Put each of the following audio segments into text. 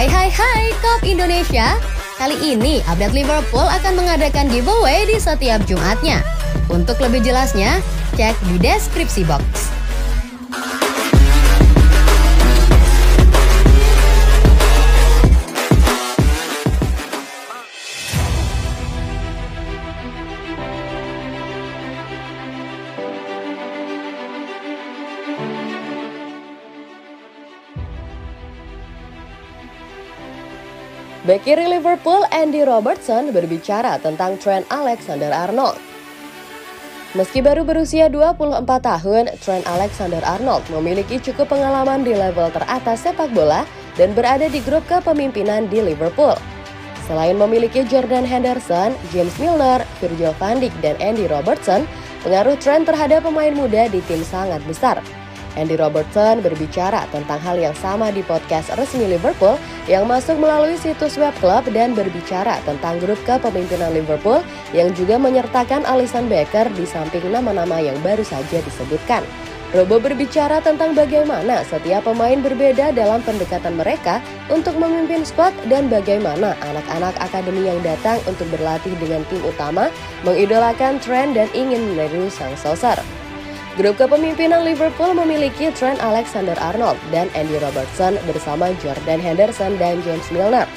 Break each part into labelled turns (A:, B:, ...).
A: Hai hai hai Kop Indonesia. Kali ini update Liverpool akan mengadakan giveaway di setiap Jumatnya. Untuk lebih jelasnya, cek di deskripsi box
B: Bek kiri Liverpool Andy Robertson berbicara tentang Trent Alexander-Arnold. Meski baru berusia 24 tahun, Trent Alexander-Arnold memiliki cukup pengalaman di level teratas sepak bola dan berada di grup kepemimpinan di Liverpool. Selain memiliki Jordan Henderson, James Milner, Virgil van Dijk, dan Andy Robertson, pengaruh Trent terhadap pemain muda di tim sangat besar. Andy Robertson berbicara tentang hal yang sama di podcast resmi Liverpool yang masuk melalui situs web klub dan berbicara tentang grup kepemimpinan Liverpool yang juga menyertakan Alisson Becker di samping nama-nama yang baru saja disebutkan. Robo berbicara tentang bagaimana setiap pemain berbeda dalam pendekatan mereka untuk memimpin skuad dan bagaimana anak-anak akademi yang datang untuk berlatih dengan tim utama mengidolakan tren dan ingin meniru sang saucer. Grup kepemimpinan Liverpool memiliki Trent Alexander-Arnold dan Andy Robertson bersama Jordan Henderson dan James Milner.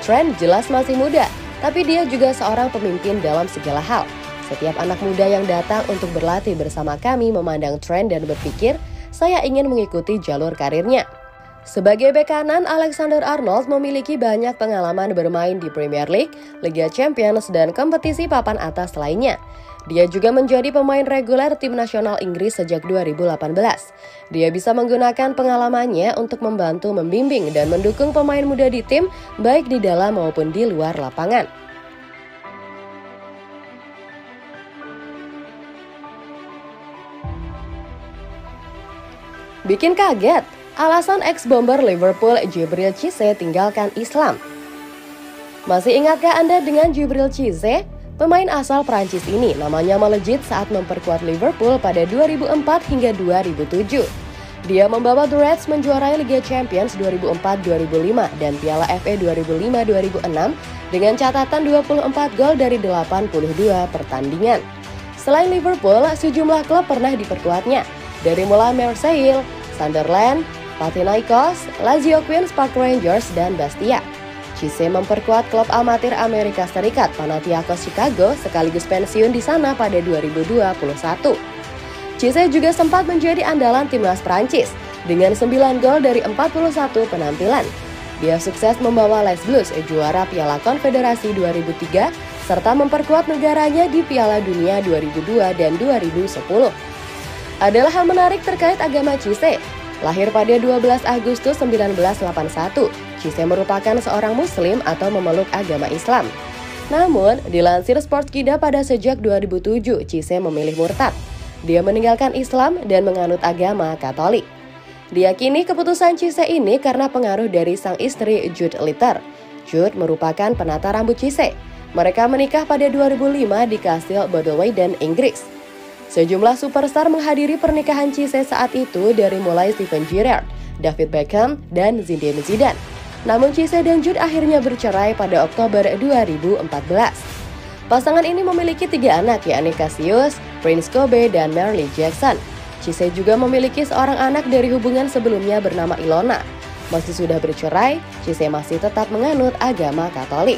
B: Trent jelas masih muda, tapi dia juga seorang pemimpin dalam segala hal. Setiap anak muda yang datang untuk berlatih bersama kami memandang Trent dan berpikir, saya ingin mengikuti jalur karirnya. Sebagai bek kanan, Alexander Arnold memiliki banyak pengalaman bermain di Premier League, Liga Champions, dan kompetisi papan atas lainnya. Dia juga menjadi pemain reguler tim nasional Inggris sejak 2018. Dia bisa menggunakan pengalamannya untuk membantu membimbing dan mendukung pemain muda di tim, baik di dalam maupun di luar lapangan. Bikin kaget, alasan ex-bomber Liverpool Jibril Cisse tinggalkan Islam. Masih ingatkah Anda dengan Jibril Cisse? Pemain asal Prancis ini namanya melejit saat memperkuat Liverpool pada 2004 hingga 2007. Dia membawa The Reds menjuarai Liga Champions 2004-2005 dan Piala FA 2005-2006 dengan catatan 24 gol dari 82 pertandingan. Selain Liverpool, sejumlah klub pernah diperkuatnya, dari mulai Marseille, Sunderland, Panathinaikos, Lazio Queens Park Rangers, dan Bastia. Cisse memperkuat klub amatir Amerika Serikat Panathinaikos Chicago sekaligus pensiun di sana pada 2021. Cisse juga sempat menjadi andalan timnas Prancis dengan 9 gol dari 41 penampilan. Dia sukses membawa Les Blues juara Piala Konfederasi 2003 serta memperkuat negaranya di Piala Dunia 2002 dan 2010. Adalah hal menarik terkait agama Cisse. Lahir pada 12 Agustus 1981, Cisse merupakan seorang muslim atau memeluk agama Islam. Namun, dilansir Sportskida pada sejak 2007, Cisse memilih murtad. Dia meninggalkan Islam dan menganut agama Katolik. Diyakini keputusan Cisse ini karena pengaruh dari sang istri Jude Litter. Jude merupakan penata rambut Cisse. Mereka menikah pada 2005 di Kastil Bodelweyden, Inggris. Sejumlah superstar menghadiri pernikahan Cisse saat itu dari mulai Steven Gerrard, David Beckham, dan Zinedine Zidane. Namun Cisse dan Jude akhirnya bercerai pada Oktober 2014. Pasangan ini memiliki tiga anak yakni Cassius, Prince Kobe, dan Marley Jackson. Cisse juga memiliki seorang anak dari hubungan sebelumnya bernama Ilona. Meski sudah bercerai, Cisse masih tetap menganut agama Katolik.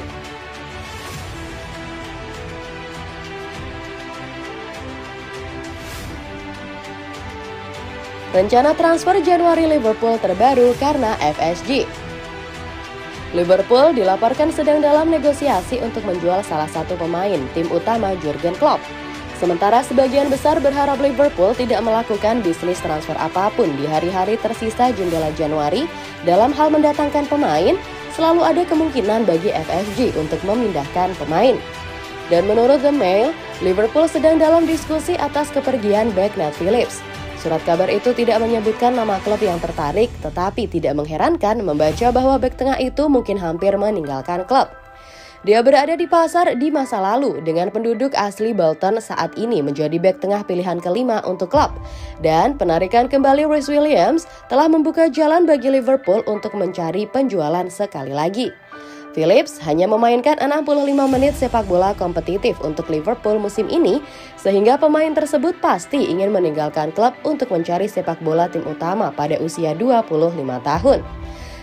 B: Rencana transfer Januari Liverpool terbaru karena FSG. Liverpool dilaporkan sedang dalam negosiasi untuk menjual salah satu pemain tim utama Jurgen Klopp. Sementara sebagian besar berharap Liverpool tidak melakukan bisnis transfer apa pun di hari-hari tersisa jendela Januari dalam hal mendatangkan pemain, selalu ada kemungkinan bagi FSG untuk memindahkan pemain. Dan menurut The Mail, Liverpool sedang dalam diskusi atas kepergian back Phillips. Surat kabar itu tidak menyebutkan nama klub yang tertarik, tetapi tidak mengherankan membaca bahwa bek tengah itu mungkin hampir meninggalkan klub. Dia berada di pasar di masa lalu dengan penduduk asli Bolton saat ini menjadi bek tengah pilihan kelima untuk klub. Dan penarikan kembali Rhys Williams telah membuka jalan bagi Liverpool untuk mencari penjualan sekali lagi. Phillips hanya memainkan 65 menit sepak bola kompetitif untuk Liverpool musim ini, sehingga pemain tersebut pasti ingin meninggalkan klub untuk mencari sepak bola tim utama pada usia 25 tahun.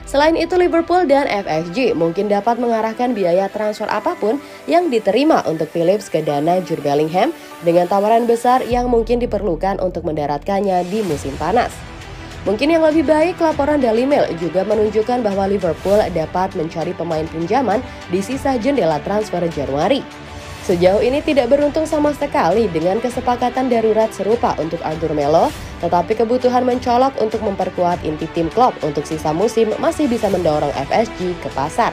B: Selain itu, Liverpool dan FSG mungkin dapat mengarahkan biaya transfer apa pun yang diterima untuk Phillips ke dana Jude Bellingham dengan tawaran besar yang mungkin diperlukan untuk mendaratkannya di musim panas. Mungkin yang lebih baik, laporan Daily Mail juga menunjukkan bahwa Liverpool dapat mencari pemain pinjaman di sisa jendela transfer Januari. Sejauh ini tidak beruntung sama sekali dengan kesepakatan darurat serupa untuk Arthur Melo, tetapi kebutuhan mencolok untuk memperkuat inti tim klub untuk sisa musim masih bisa mendorong FSG ke pasar.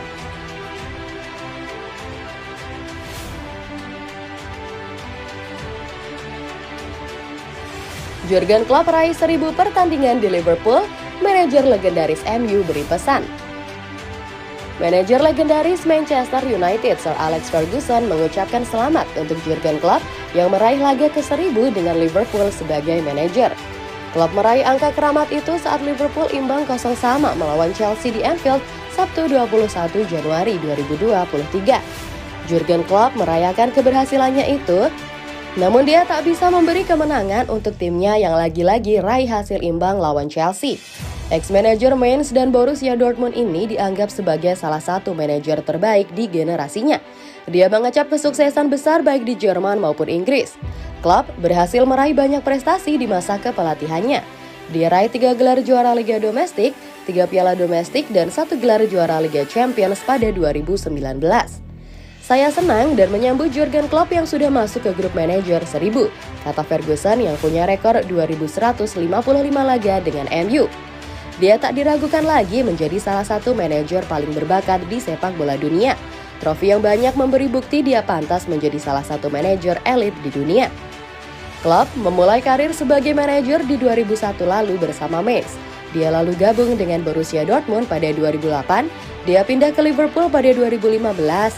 B: Jurgen Klopp raih seribu pertandingan di Liverpool, manajer legendaris MU beri pesan. Manajer legendaris Manchester United Sir Alex Ferguson mengucapkan selamat untuk Jurgen Klopp yang meraih laga ke-1000 dengan Liverpool sebagai manajer. Klopp meraih angka keramat itu saat Liverpool imbang kosong sama melawan Chelsea di Anfield Sabtu 21 Januari 2023. Jurgen Klopp merayakan keberhasilannya itu namun dia tak bisa memberi kemenangan untuk timnya yang lagi-lagi raih hasil imbang lawan Chelsea. Ex-manajer Mainz dan Borussia Dortmund ini dianggap sebagai salah satu manajer terbaik di generasinya. Dia mengecap kesuksesan besar baik di Jerman maupun Inggris. Klub berhasil meraih banyak prestasi di masa kepelatihannya. Dia raih tiga gelar juara Liga Domestik, tiga piala domestik, dan satu gelar juara Liga Champions pada 2019. Saya senang dan menyambut Jurgen Klopp yang sudah masuk ke grup manajer 1000, kata Ferguson yang punya rekor 2155 laga dengan MU. Dia tak diragukan lagi menjadi salah satu manajer paling berbakat di sepak bola dunia. Trofi yang banyak memberi bukti dia pantas menjadi salah satu manajer elit di dunia. Klopp memulai karir sebagai manajer di 2001 lalu bersama Mainz. Dia lalu gabung dengan Borussia Dortmund pada 2008, dia pindah ke Liverpool pada 2015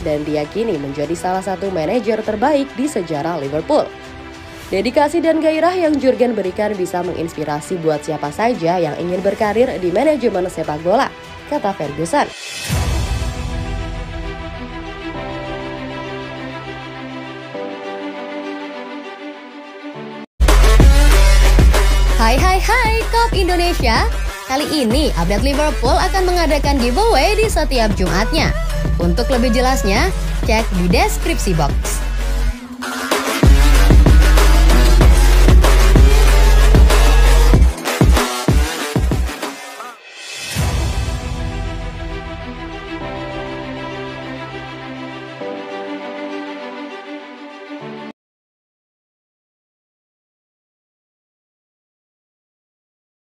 B: dan diyakini menjadi salah satu manajer terbaik di sejarah Liverpool. Dedikasi dan gairah yang Jurgen berikan bisa menginspirasi buat siapa saja yang ingin berkarir di manajemen sepak bola, kata Ferguson.
A: Hai hai hai Kop Indonesia Kali ini update Liverpool akan mengadakan giveaway di setiap Jumatnya. Untuk lebih jelasnya, cek di deskripsi box